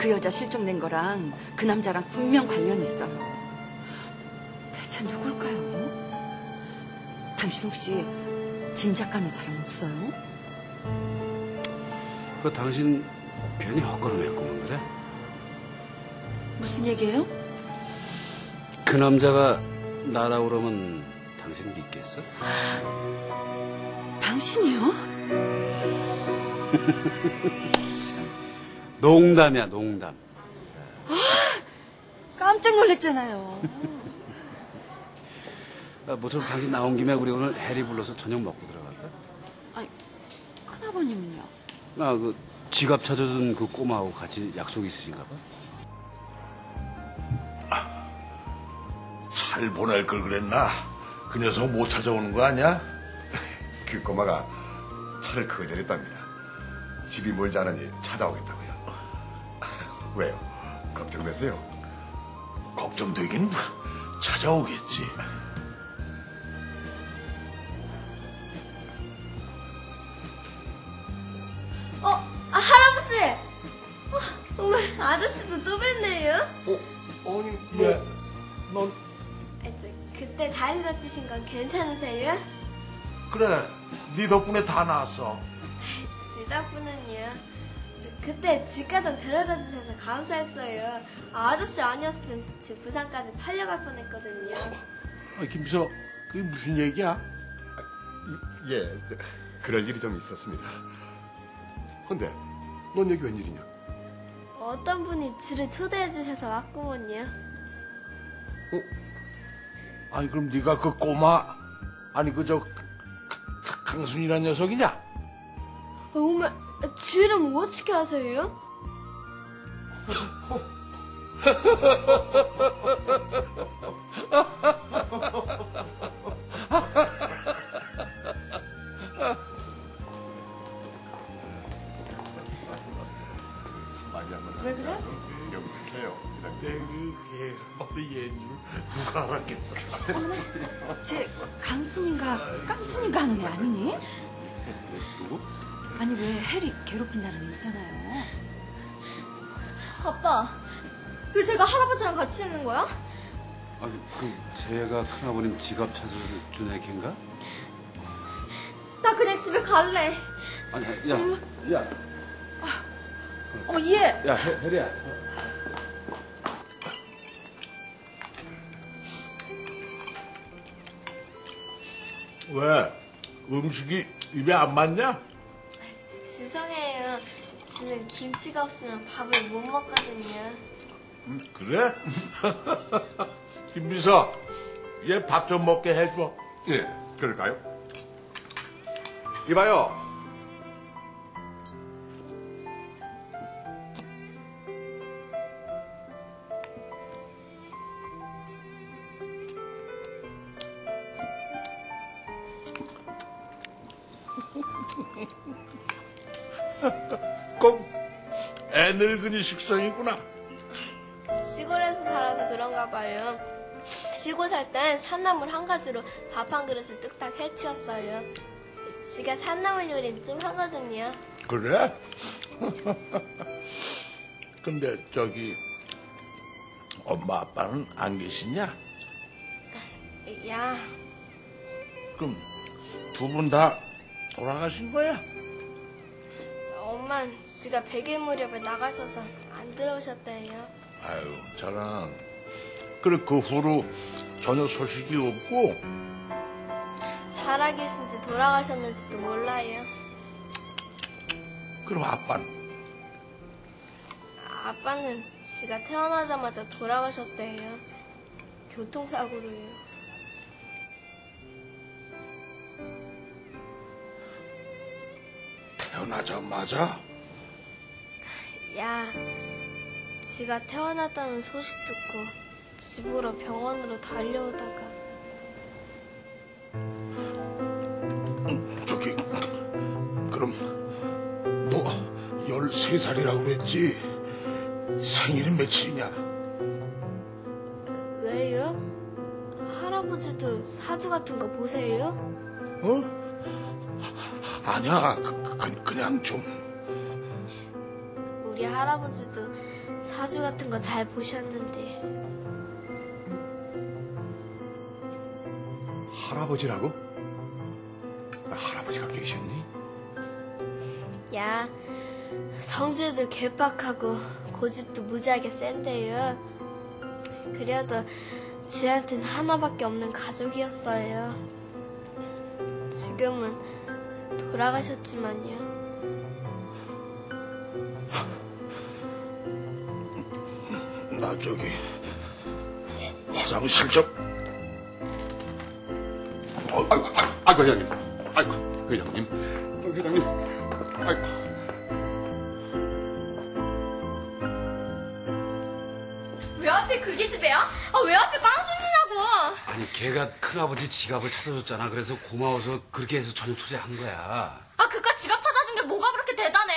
그 여자 실종된 거랑 그 남자랑 분명 관련 있어요. 대체 누굴까요? 당신 혹시 짐작가는 사람 없어요? 그 당신 괜히 헛걸음했구만 그래? 무슨 얘기예요? 그 남자가 나라고 그러면 당신 믿겠어? 당신이요? 농담이야 농담. 깜짝 놀랐잖아요. 아, 모처럼 당신 나온 김에 우리 오늘 해리 불러서 저녁 먹고 들어갈까? 아니, 큰아버님은요? 아, 그 지갑 찾아준 그 꼬마하고 같이 약속 있으신가 봐. 잘 보낼 걸 그랬나? 그 녀석 못 찾아오는 거 아니야? 그 꼬마가 차를 거절했답니다. 집이 멀지 않으니 찾아오겠다고요. 왜요? 걱정되세요? 걱정되긴 찾아오겠지. 어, 아, 할아버지! 어, 정말 아저씨도 또 뵙네요. 어, 아니, 왜? 넌, 아, 저, 그때 다리 다치신 건 괜찮으세요? 그래. 네 덕분에 다 나았어. 지 덕분은요. 저, 그때 집까지 데려다 주셔서 감사했어요. 아, 아저씨 아니었음 집 부산까지 팔려갈 뻔했거든요. 아, 김서, 그게 무슨 얘기야? 이- 예, 저, 그럴 일이 좀 있었습니다. 근데 넌 여기 웬일이냐? 어떤 분이 지를 초대해 주셔서 왔구먼요. 아니, 그럼 네가 그 꼬마, 아니, 그 저, 강순이란 녀석이냐? 어, 어머, 지 이름 어떻게? 많이 한번 왜 그래? 여기 특해요. 얘인 줄 누가 알았겠어. 쟤 강순인가 깡순인가 하는 애 아니니? 누구? 아니 왜 해리 괴롭힌다는 애 있잖아요. 아빠, 왜 제가 할아버지랑 같이 있는 거야? 아니, 그 제가 큰아버님 지갑 찾아준 애인가? 나 그냥 집에 갈래. 아니, 야, 야, 어머 얘! 야, 해, 해리야. 왜? 음식이 입에 안 맞냐? 지는 김치가 없으면 밥을 못 먹거든요. 음, 그래? 김비서, 얘 밥 좀 먹게 해줘. 예, 그럴까요? 이봐요. 꼭 애늙은이 식성이구나. 시골에서 살아서 그런가 봐요. 시골 살 땐 산나물 한 가지로 밥 한 그릇을 뚝딱 해치웠어요. 지가 산나물 요리는 좀 하거든요. 그래? 근데 저기 엄마 아빠는 안 계시냐? 야, 그럼 두 분 다 돌아가신 거야? 엄만 지가 100일 무렵에 나가셔서 안 들어오셨대요. 아유, 저는 그래 그 후로 전혀 소식이 없고 살아계신지 돌아가셨는지도 몰라요. 그럼 아빠는 아빠는 지가 태어나자마자 돌아가셨대요. 교통사고로요. 태어나자마자 야, 지가 태어났다는 소식 듣고 집으로 병원으로 달려오다가 저기 그럼 너 13살이라고 그랬지? 생일은 며칠이냐? 왜요? 할아버지도 사주 같은 거 보세요? 어? 아니야 그, 그, 그냥 좀 우리 할아버지도 사주 같은 거 잘 보셨는데. 할아버지라고? 아, 할아버지가 계셨니? 야, 성질도 괴팍하고 고집도 무지하게 센데요. 그래도 지한텐 하나밖에 없는 가족이었어요. 지금은 돌아가셨지만요. 나 저기 화- 화장실 좀 어, 아이고, 아이고, 아이고, 회장님. 아이고, 회장님. 어, 회장님. 아이고. 왜 하필 그 기집애야? 아, 왜 하필 깡순이냐고! 아니 걔가 큰아버지 지갑을 찾아줬잖아. 그래서 고마워서 그렇게 해서 저녁 투자한 거야. 아, 그깟 지갑 찾아준 게 뭐가 그렇게 대단해?